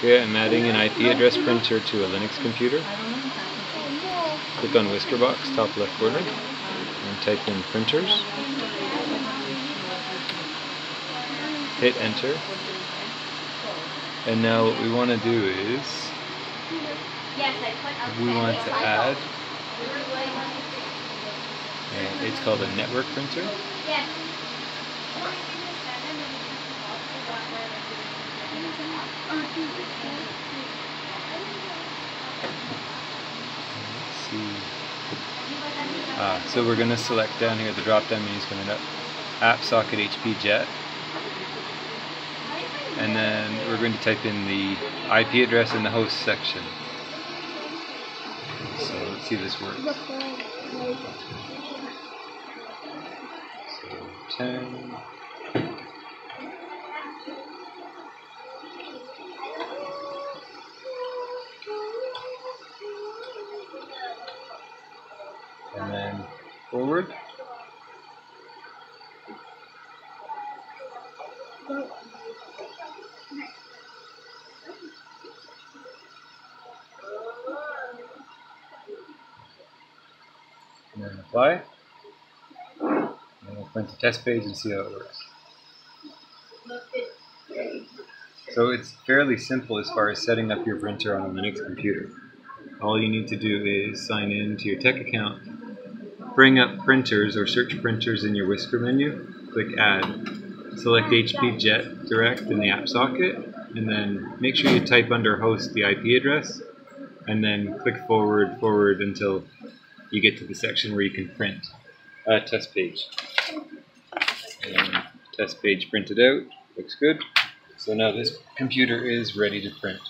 Okay, I'm adding an IP address printer to a Linux computer. Click on Whiskerbox, top left corner, and type in printers. Hit enter. And now what we want to do is we want to add it's called a network printer. Ah, so we're going to select down here the drop down menu is coming up. App socket HP jet. And then we're going to type in the IP address in the host section. So let's see if this works. So 10 and then forward. And then apply. And we'll print the test page and see how it works. So it's fairly simple as far as setting up your printer on a Linux computer. All you need to do is sign in to your tech account, bring up printers or search printers in your Whisker menu, click add, select HP Jet Direct in the app socket, and then make sure you type under host the IP address, and then click forward, forward until you get to the section where you can print a test page. And test page printed out, looks good. So now this computer is ready to print.